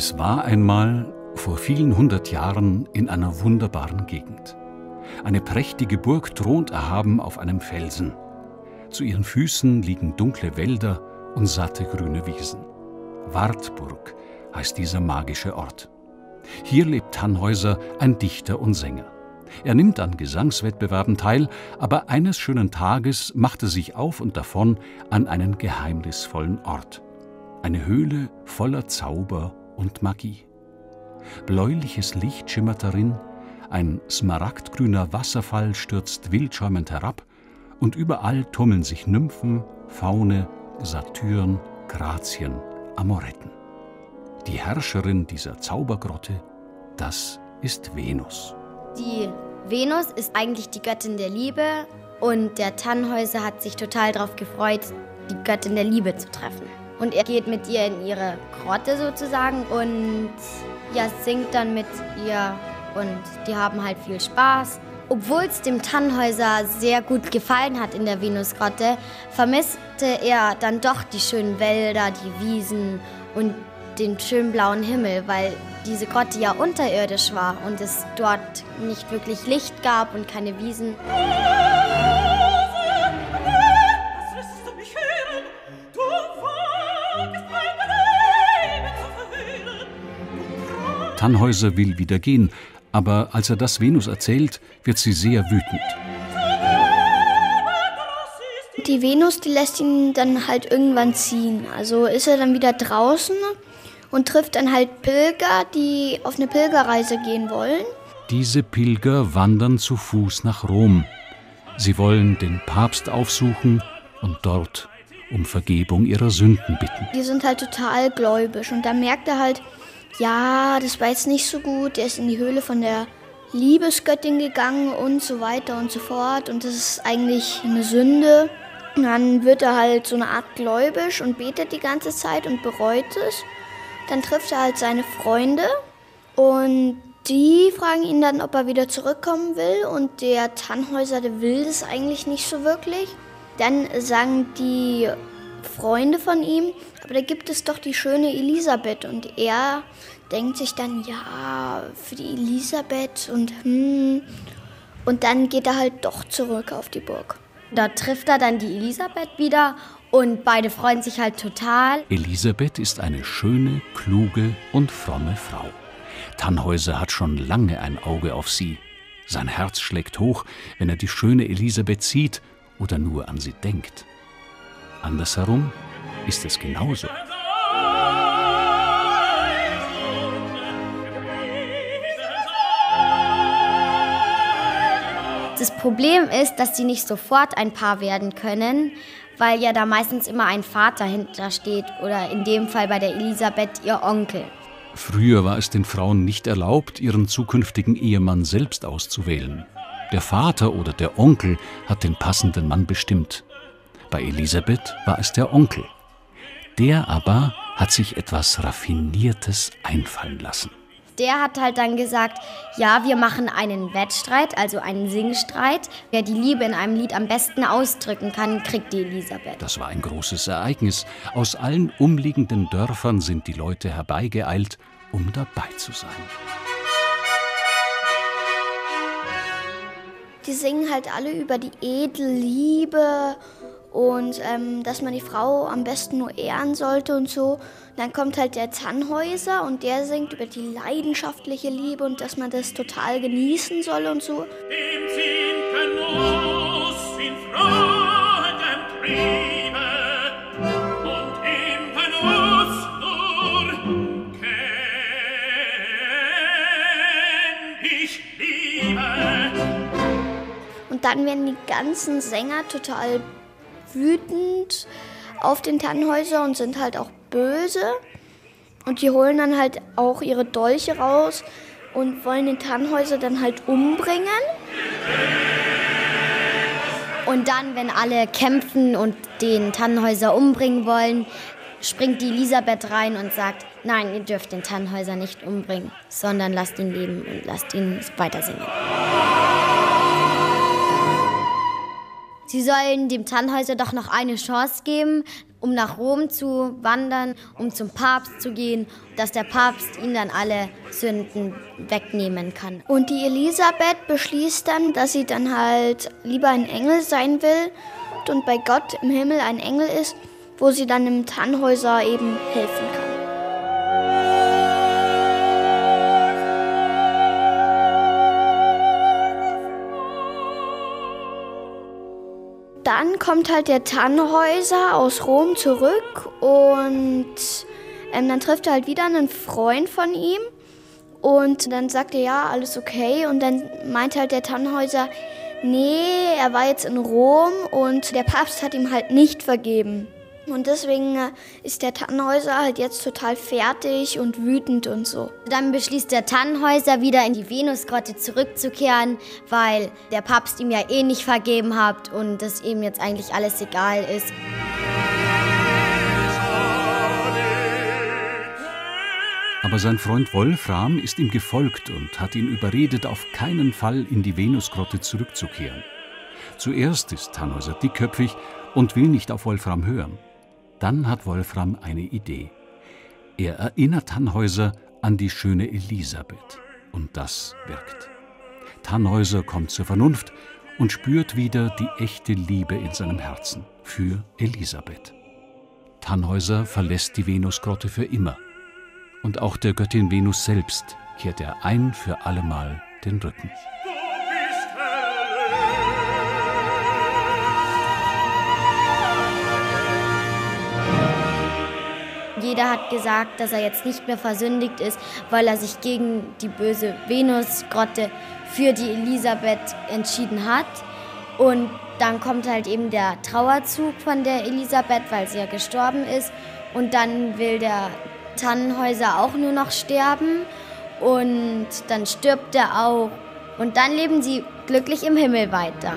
Es war einmal vor vielen hundert Jahren in einer wunderbaren Gegend. Eine prächtige Burg thront erhaben auf einem Felsen. Zu ihren Füßen liegen dunkle Wälder und satte grüne Wiesen. Wartburg heißt dieser magische Ort. Hier lebt Tannhäuser, ein Dichter und Sänger. Er nimmt an Gesangswettbewerben teil, aber eines schönen Tages macht er sich auf und davon an einen geheimnisvollen Ort. Eine Höhle voller Zauber und Magie. Bläuliches Licht schimmert darin, ein smaragdgrüner Wasserfall stürzt wildschäumend herab und überall tummeln sich Nymphen, Faune, Satyren, Grazien, Amoretten. Die Herrscherin dieser Zaubergrotte, das ist Venus. Die Venus ist eigentlich die Göttin der Liebe und der Tannhäuser hat sich total darauf gefreut, die Göttin der Liebe zu treffen. Und er geht mit ihr in ihre Grotte sozusagen und ja, singt dann mit ihr und die haben halt viel Spaß. Obwohl es dem Tannhäuser sehr gut gefallen hat in der Venusgrotte, vermisste er dann doch die schönen Wälder, die Wiesen und den schönen blauen Himmel, weil diese Grotte ja unterirdisch war und es dort nicht wirklich Licht gab und keine Wiesen. Tannhäuser will wieder gehen, aber als er das Venus erzählt, wird sie sehr wütend. Die Venus, die lässt ihn dann halt irgendwann ziehen. Also ist er dann wieder draußen und trifft dann halt Pilger, die auf eine Pilgerreise gehen wollen. Diese Pilger wandern zu Fuß nach Rom. Sie wollen den Papst aufsuchen und dort um Vergebung ihrer Sünden bitten. Die sind halt total gläubig und da merkt er halt, ja, das war jetzt nicht so gut, er ist in die Höhle von der Liebesgöttin gegangen und so weiter und so fort und das ist eigentlich eine Sünde. Und dann wird er halt so eine Art gläubisch und betet die ganze Zeit und bereut es. Dann trifft er halt seine Freunde und die fragen ihn dann, ob er wieder zurückkommen will und der Tannhäuser, der will das eigentlich nicht so wirklich. Dann sagen die Freunde von ihm, aber da gibt es doch die schöne Elisabeth und er denkt sich dann, ja, für die Elisabeth und hm. Und dann geht er halt doch zurück auf die Burg. Da trifft er dann die Elisabeth wieder und beide freuen sich halt total. Elisabeth ist eine schöne, kluge und fromme Frau. Tannhäuser hat schon lange ein Auge auf sie. Sein Herz schlägt hoch, wenn er die schöne Elisabeth sieht oder nur an sie denkt. Andersherum ist es genauso. Das Problem ist, dass sie nicht sofort ein Paar werden können, weil ja da meistens immer ein Vater hintersteht oder in dem Fall bei der Elisabeth ihr Onkel. Früher war es den Frauen nicht erlaubt, ihren zukünftigen Ehemann selbst auszuwählen. Der Vater oder der Onkel hat den passenden Mann bestimmt. Bei Elisabeth war es der Onkel. Der aber hat sich etwas Raffiniertes einfallen lassen. Der hat halt dann gesagt, ja, wir machen einen Wettstreit, also einen Singstreit. Wer die Liebe in einem Lied am besten ausdrücken kann, kriegt die Elisabeth. Das war ein großes Ereignis. Aus allen umliegenden Dörfern sind die Leute herbeigeeilt, um dabei zu sein. Die singen halt alle über die edle Liebe und ähm, dass man die Frau am besten nur ehren sollte und so. Und dann kommt halt der Tannhäuser und der singt über die leidenschaftliche Liebe und dass man das total genießen soll und so. Dem Genuss in frohem Triebe und im Genuss nur kenn ich Liebe. Und dann werden die ganzen Sänger total wütend auf den Tannhäuser und sind halt auch böse. Und die holen dann halt auch ihre Dolche raus und wollen den Tannhäuser dann halt umbringen. Und dann, wenn alle kämpfen und den Tannhäuser umbringen wollen, springt die Elisabeth rein und sagt, nein, ihr dürft den Tannhäuser nicht umbringen, sondern lasst ihn leben und lasst ihn weiter singen. Sie sollen dem Tannhäuser doch noch eine Chance geben um nach Rom zu wandern, um zum Papst zu gehen, dass der Papst ihn dann alle Sünden wegnehmen kann. Und die Elisabeth beschließt dann, dass sie dann halt lieber ein Engel sein will und bei Gott im Himmel ein Engel ist, wo sie dann im Tannhäuser eben helfen kann. Dann kommt halt der Tannhäuser aus Rom zurück und ähm, dann trifft er halt wieder einen Freund von ihm und dann sagt er, ja, alles okay und dann meint halt der Tannhäuser, nee, er war jetzt in Rom und der Papst hat ihm halt nicht vergeben. Und deswegen äh, ist der Tannhäuser halt jetzt total fertig und wütend und so. Dann beschließt der Tannhäuser wieder in die Venusgrotte zurückzukehren, weil der Papst ihm ja eh nicht vergeben hat und es ihm jetzt eigentlich alles egal ist. Aber sein Freund Wolfram ist ihm gefolgt und hat ihn überredet, auf keinen Fall in die Venusgrotte zurückzukehren. Zuerst ist Tannhäuser dickköpfig und will nicht auf Wolfram hören. Dann hat Wolfram eine Idee. Er erinnert Tannhäuser an die schöne Elisabeth. Und das wirkt. Tannhäuser kommt zur Vernunft und spürt wieder die echte Liebe in seinem Herzen für Elisabeth. Tannhäuser verlässt die Venusgrotte für immer. Und auch der Göttin Venus selbst kehrt er ein für allemal den Rücken. Jeder hat gesagt, dass er jetzt nicht mehr versündigt ist, weil er sich gegen die böse Venusgrotte für die Elisabeth entschieden hat. Und dann kommt halt eben der Trauerzug von der Elisabeth, weil sie ja gestorben ist. Und dann will der Tannenhäuser auch nur noch sterben. Und dann stirbt er auch. Und dann leben sie glücklich im Himmel weiter.